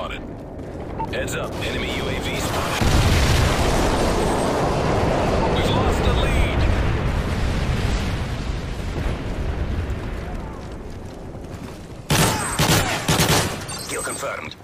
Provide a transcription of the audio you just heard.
spotted. Heads up, enemy UAV spotted. We've lost the lead! Kill confirmed.